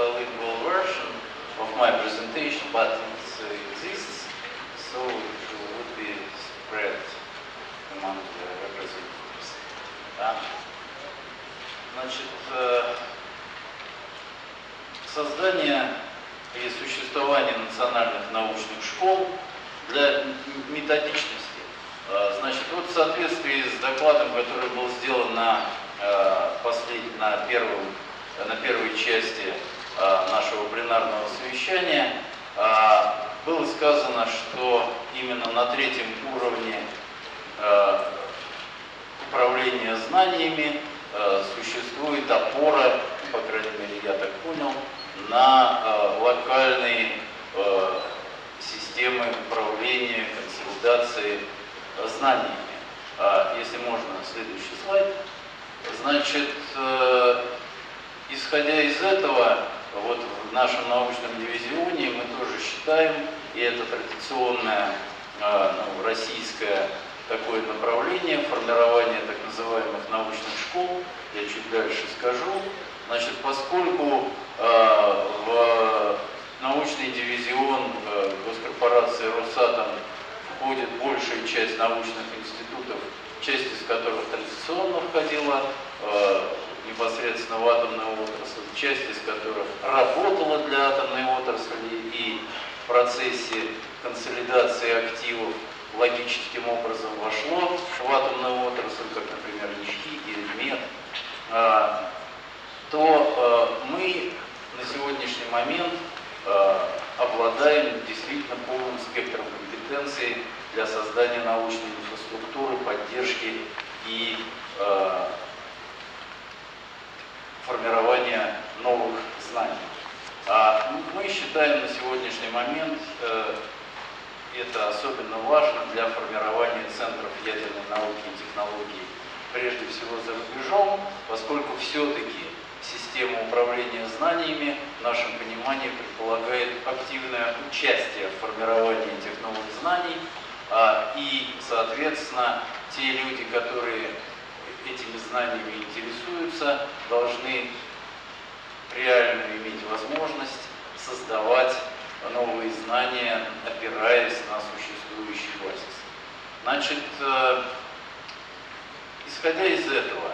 bilingual version of my presentation, but it exists, so it would be spread among the representatives. Да? Значит, э, создание и существование национальных научных школ для методичности. Э, Значит, вот в соответствии с докладом, который был сделан на, э, послед- на, первом, на первой части пленарного совещания, э, было сказано, что именно на третьем уровне э, управления знаниями э, существует опора, по крайней мере, я так понял, на локальные системы управления, консолидации знаниями. А, Если можно, следующий слайд. Значит, исходя из этого, вот в нашем научном дивизионе мы тоже считаем, и это традиционное э, ну, российское такое направление формирования так называемых научных школ, я чуть дальше скажу. Значит, поскольку э, в научный дивизион э, госкорпорации Росатом входит большая часть научных институтов, часть из которых традиционно входила э, непосредственно в атомную отрасль, часть из которых работала для атомной отрасли и в процессе консолидации активов логическим образом вошло в атомную отрасль, как, например, НИШКИ или МЕД, э, то э, мы на сегодняшний момент э, обладаем действительно полным спектром компетенций для создания научной инфраструктуры, поддержки и э, формирования новых знаний. А мы считаем на сегодняшний момент э, это особенно важно для формирования центров ядерной науки и технологий, прежде всего за рубежом, поскольку все-таки система управления знаниями в нашем понимании предполагает активное участие в формировании этих новых знаний, а, и, соответственно, те люди, которые этими знаниями интересуются, должны реально иметь возможность создавать новые знания, опираясь на существующий базис. Значит, э, исходя из этого,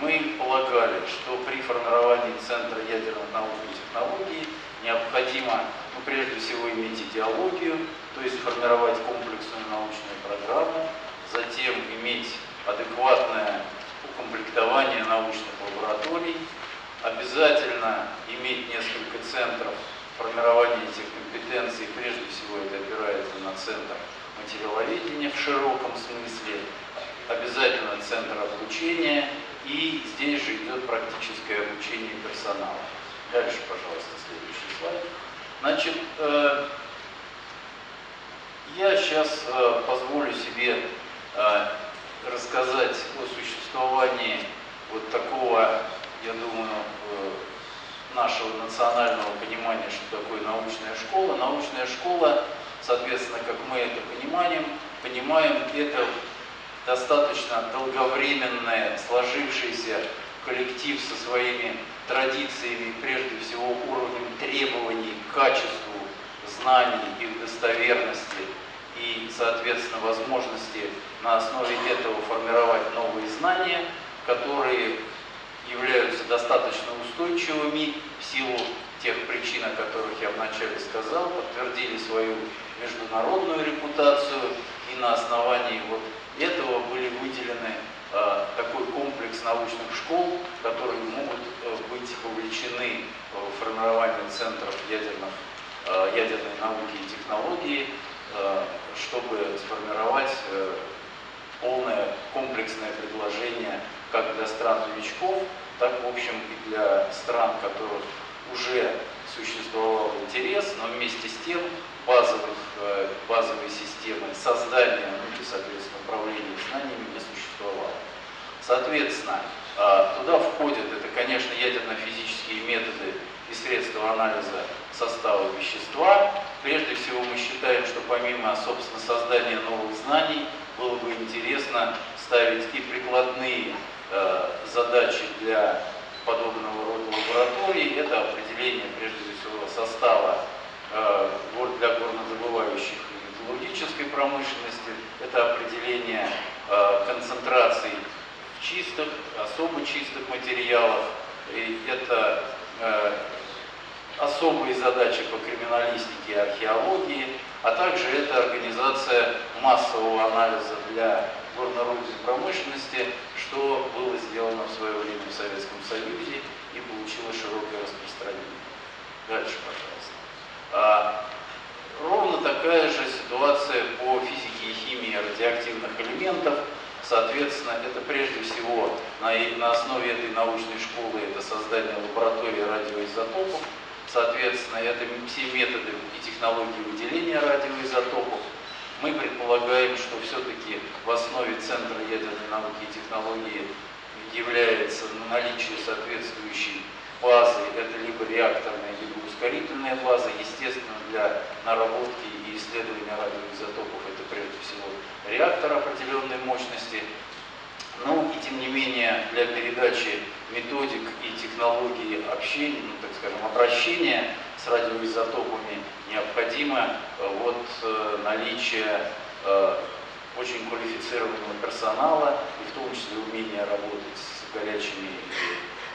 мы полагали, что при формировании Центра ядерных наук и технологий необходимо, ну, прежде всего, иметь идеологию, то есть формировать комплексную научную программу, затем иметь адекватное укомплектование научных лабораторий, обязательно иметь несколько центров формирования этих компетенций, прежде всего это опирается на центр материаловедения в широком смысле, обязательно центр обучения, и здесь же идет практическое обучение персонала. Дальше, пожалуйста, следующий слайд. Значит, э, я сейчас э, позволю себе э, рассказать о существовании вот такого, я думаю, э, нашего национального понимания, что такое научная школа. Научная школа, соответственно, как мы это понимаем, понимаем это достаточно долговременное, сложившийся коллектив со своими традициями, прежде всего уровнем требований к качеству знаний, их достоверности и, соответственно, возможности на основе этого формировать новые знания, которые являются достаточно устойчивыми в силу тех причин, о которых я вначале сказал, подтвердили свою международную репутацию, и на основании вот этого были выделены э, такой комплекс научных школ, которые могут э, быть вовлечены в формирование центров ядерных, э, ядерной науки и технологии, чтобы сформировать э, полное комплексное предложение как для стран-новичков, так, в общем, и для стран, которых уже существовал интерес, но вместе с тем базовых, э, базовой системы создания, ну и, соответственно, управления знаниями не существовало. Соответственно, э, туда входят, это, конечно, ядерно-физические методы и средства анализа состава вещества. Прежде всего, мы считаем, что помимо, собственно, создания новых знаний, было бы интересно ставить и прикладные э, задачи для подобного рода лабораторий. это определение, прежде всего, состава э, для горнодобывающих и металлургической промышленности, это определение э, концентраций в чистых, особо чистых материалах, и это э, особые задачи по криминалистике и археологии, а также это организация массового анализа для горно-рудной промышленности, что было сделано в свое время в Советском Союзе и получило широкое распространение. Дальше, пожалуйста. А, ровно такая же ситуация по физике и химии радиоактивных элементов. Соответственно, это прежде всего на, на основе этой научной школы это создание лаборатории радиоизотопов, Соответственно, это все методы и технологии выделения радиоизотопов. Мы предполагаем, что все-таки в основе Центра ядерной науки и технологии является наличие соответствующей базы, это либо реакторная, либо ускорительная база. Естественно, для наработки и исследования радиоизотопов это прежде всего реактор определенной мощности. Ну и тем не менее для передачи методик и технологий общения, ну, так скажем, обращения с радиоизотопами необходимо э, вот э, наличие э, очень квалифицированного персонала и в том числе умение работать с горячими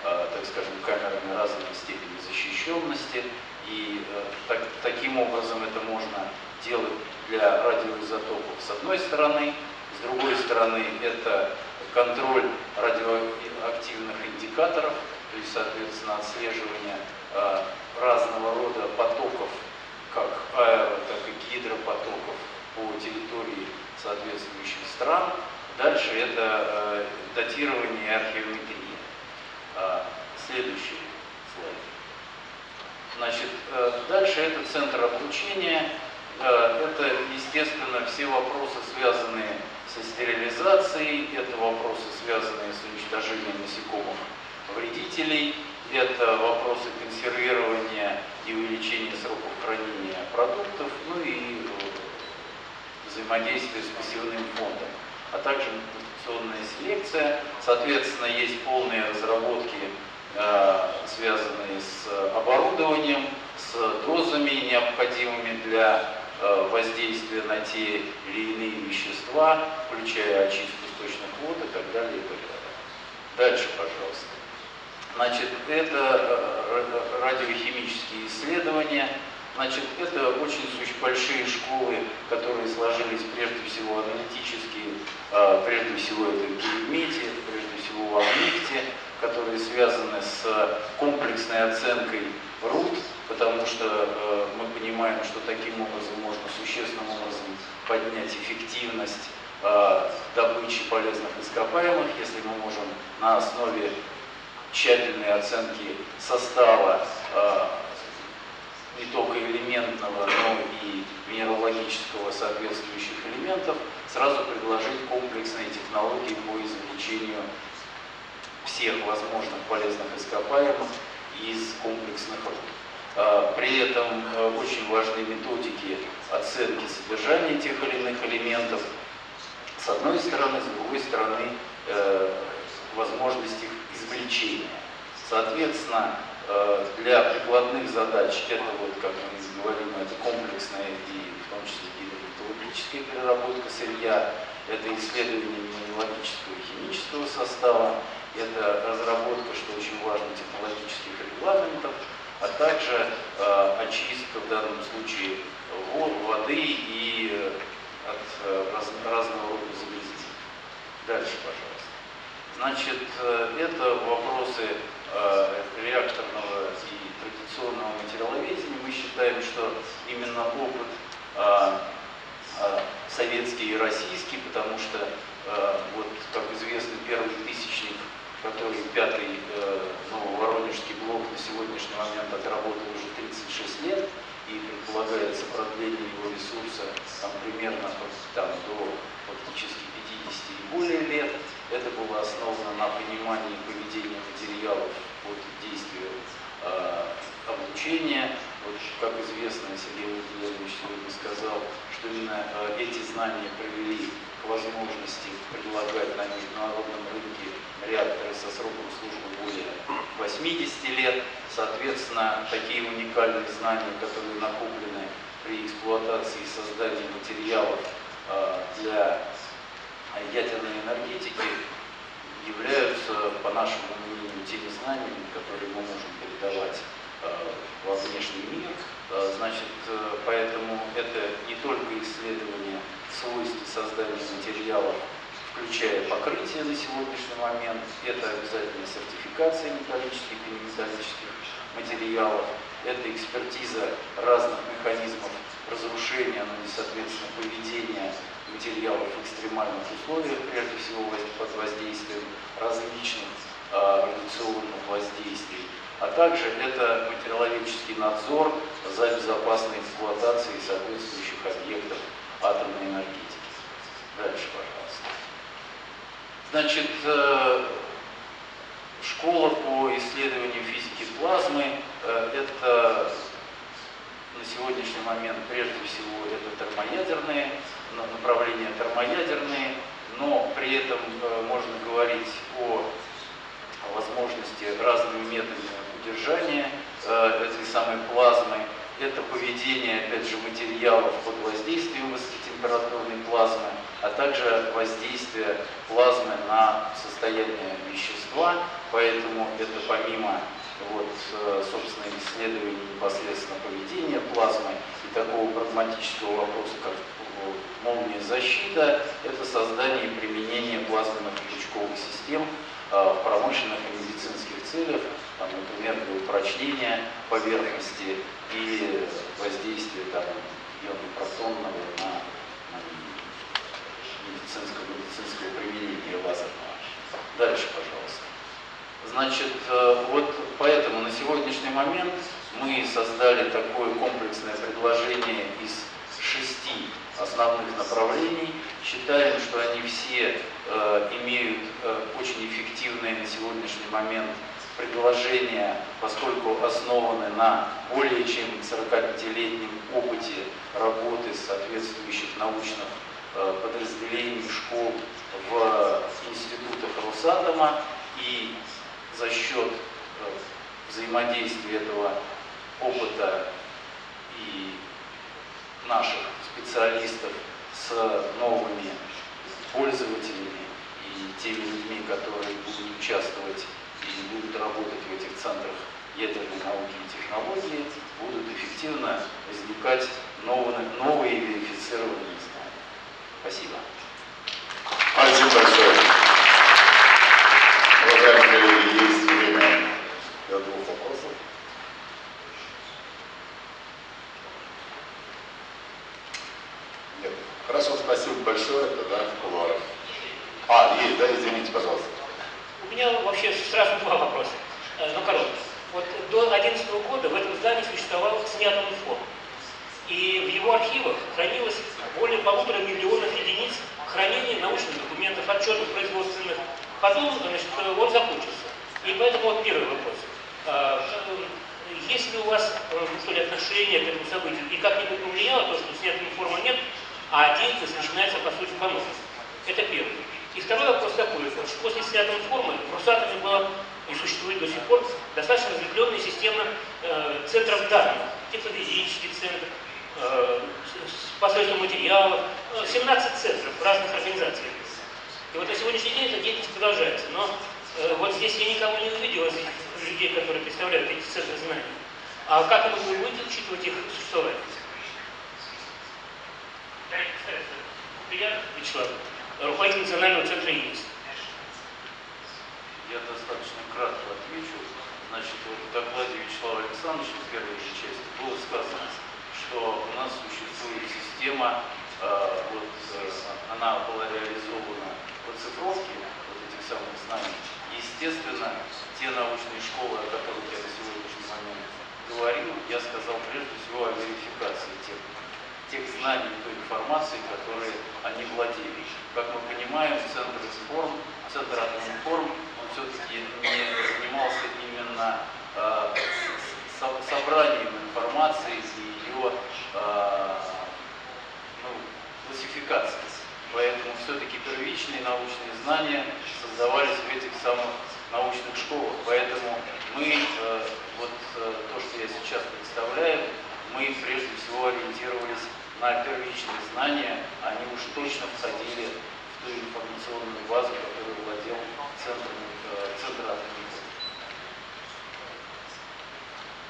так скажем, камерами разной степени защищенности. И так, таким образом это можно делать для радиоизотопов с одной стороны, с другой стороны это контроль радиоактивных индикаторов, то есть, соответственно, отслеживание э, разного рода потоков, как аэро, так и гидропотоков по территории соответствующих стран. Дальше это э, датирование и археометрия. Э, следующий слайд. Значит, э, дальше это центр обучения. Э, это, естественно, все вопросы, связанные со стерилизацией, это вопросы, связанные с уничтожением насекомых вредителей, это вопросы консервирования и увеличения сроков хранения продуктов, ну и взаимодействие с пассивным фондом, а также мутационная селекция. Соответственно, есть полные разработки, э, связанные с оборудованием, с дозами, необходимыми для Э, воздействия на те или иные вещества, включая очистку сточных вод и так далее, и так далее. Дальше, пожалуйста. Значит, это э, радиохимические исследования. Значит, это очень большие школы, которые сложились прежде всего аналитические, э, прежде всего это в прежде всего в Амнифте, которые связаны с комплексной оценкой руд, потому что э, мы понимаем, что таким образом можно существенным образом поднять эффективность э, добычи полезных ископаемых, если мы можем на основе тщательной оценки состава э, не только элементного, но и минералогического соответствующих элементов, сразу предложить комплексные технологии по извлечению всех возможных полезных ископаемых из комплексных руд. А, при этом э, очень важны методики оценки содержания тех или иных элементов. С одной стороны, с другой стороны, э, возможность их извлечения. Соответственно, э, для прикладных задач это вот, как мы говорим, это комплексная и в том числе гидрометаллургическая переработка сырья, это исследование минералогического и химического состава, это разработка, что очень важно, технологических регламентов, а также э, очистка в данном случае воды и э, от э, раз, разного рода загрязнений. Дальше, пожалуйста. Значит, это вопросы реакторного и традиционного материаловедения. Мы считаем, что именно опыт советский и российский, потому что, вот, как известно, первый тысячник который пятый э, Нововоронежский блок на сегодняшний момент отработал уже 36 лет, и предполагается продление его ресурса там, примерно там, до фактически 50 и более лет. Это было основано на понимании поведения материалов под действием э, обучения. Вот, как известно, Сергей Владимирович сегодня сказал, что именно э, эти знания привели к возможности предлагать на международном рынке реакторы со сроком службы более 80 лет. Соответственно, такие уникальные знания, которые накоплены при эксплуатации и создании материалов э, для ядерной энергетики, являются, по нашему мнению, теми знаниями, которые мы можем передавать во внешний мир. Значит, поэтому это не только исследование свойств создания материалов включая покрытие на сегодняшний момент, это обязательно сертификация металлических и неметаллических материалов, это экспертиза разных механизмов разрушения, ну и, соответственно, поведения материалов в экстремальных условиях, прежде всего под воздействием различных э, радиационных воздействий, а также это материаловедческий надзор за безопасной эксплуатацией соответствующих объектов атомной энергетики. Дальше, пожалуйста. Значит, э, школа по исследованию физики плазмы э, – это на сегодняшний момент прежде всего это термоядерные, направления термоядерные, но при этом э, можно говорить о возможности разными методами удержания этой самой плазмы. Это поведение, опять же, материалов под воздействием высокотемпературной плазмы – а также воздействие плазмы на состояние вещества, поэтому это помимо вот, э, собственно, исследований непосредственно поведения плазмы и такого прагматического вопроса, как э, молния защита, это создание и применение плазменных пучковых систем э, в промышленных и медицинских целях, там, например, для упрочнения поверхности и воздействия там, ионно-протонного на медицинского, медицинского применения лазерного. Дальше, пожалуйста. Значит, э, вот поэтому на сегодняшний момент мы создали такое комплексное предложение из шести основных направлений. Считаем, что они все э, имеют э, очень эффективные на сегодняшний момент предложения, поскольку основаны на более чем 45-летнем опыте работы соответствующих научных Э, подразделений школ в институтах Росатома и за счет э, взаимодействия этого опыта и наших специалистов с новыми пользователями и теми людьми, которые будут участвовать и будут работать в этих центрах ядерной науки и технологии, будут эффективно возникать новые, новые верифицированные Спасибо. Спасибо большое. Уважаемые коллеги, есть время для двух вопросов. Нет. Хорошо, спасибо большое. Тогда в кулуарах. А, есть, да, извините, пожалуйста. У меня вообще сразу два вопроса. Э, ну, короткие. Вот до 2011 года в этом здании существовал снятый фонд. И в его архивах хранилось более полутора миллионов единиц хранения научных документов, отчетов производственных. Потом, значит, он закончился. И поэтому вот первый вопрос. А, есть ли у вас э, что ли, отношение к этому событию? И как-нибудь повлияло то, что снятая форма нет, а деятельность начинается, по сути, по новому? Это первый. И второй вопрос такой. После снятого формы в Росатоме была и существует до сих пор достаточно разветвленная система э, центров данных. Теплофизический центр, э, посредством материалов, 17 ну, центров разных организаций. И вот на сегодняшний день эта деятельность продолжается. Но э, вот здесь я никого не увидел из людей, которые представляют эти центры знаний. А как вы будете учитывать их существование? Руководитель Национального центра ЕИС. Я достаточно кратко отвечу. Значит, в докладе Вячеслава Александровича в первой части было сказано, что у нас существует система, э, вот, э, она была реализована в оцифровке вот этих самых знаний. Естественно, те научные школы, о которых я на сегодняшний момент говорил, я сказал прежде всего о верификации тех, тех знаний, той информации, которые они владели. Как мы понимаем, Центр информ, Центр информ, он все-таки не занимался именно э, собранием информации и ее э, а, ну, классификацией. Поэтому все-таки первичные научные знания создавались в этих самых научных школах. Поэтому мы, э, вот э, то, что я сейчас представляю, мы прежде всего ориентировались на первичные знания, они уж точно входили в ту информационную базу, которую владел Центр, э, Центр физики.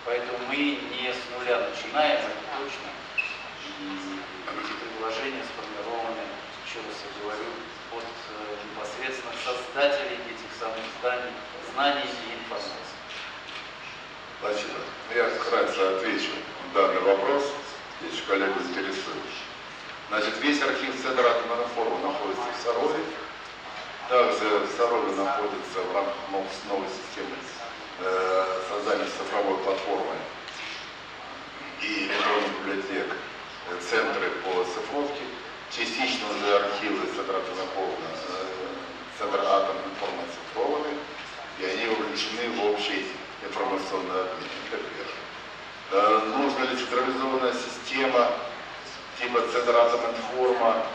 Поэтому мы не с нуля начинаем, это точно. Эти предложения сформированы, еще раз я говорю, от э, непосредственно создателей этих самых зданий, знаний и информации. Спасибо. Я вкратце отвечу на данный вопрос, если коллегу интересует. Значит, весь архив Центра атомного форума находится в Сарове. Также в Сарове находится в рамках нов- новой системы э, создания цифровой платформы и электронных библиотек э, центры по цифровке. Частично уже архивы Центра атомного форума, э, Центра атомной форума цифрованы, и они вовлечены в общий информационный обмен. Это первое. Э, Нужна ли централизованная система типа Центра атоминформа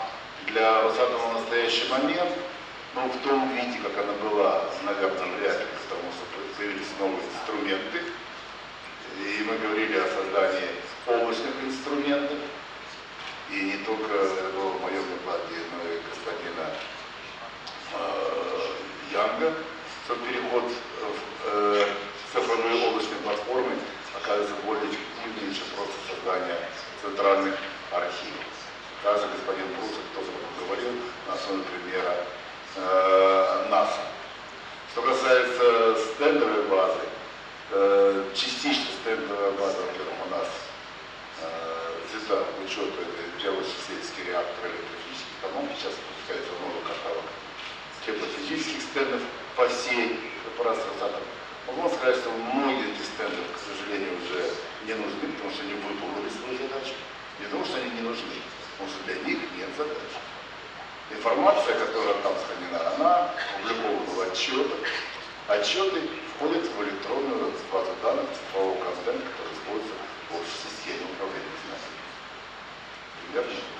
для Росатома в настоящий момент? Ну, в том виде, как она была, наверное, вряд ли, потому что появились новые инструменты. И мы говорили о создании облачных инструментов. И не только это было в моем докладе, но и господина э, Янга, что переход в э, цифровые облачные платформы оказывается более эффективнее, чем просто создание центральных архивов. Также господин Прусов тоже говорил на основе примера э, НАСА. Что касается стендовой базы, э, частично стендовая база, во-первых, у нас э, взята в учет это биологический реактор электрofизической экономики, сейчас выпускается новый каталог теплофизических стендов по всей корпорации он сказать, что многие из тендеров, к сожалению, уже не нужны, потому что они выполнили свою задачу. Не потому что они не нужны, потому что для них нет задач. Информация, которая там сохранена, она опубликована в отчетах. Отчеты входят в электронную базу данных цифрового контента, который используется в общей системе управления знаний. Верно?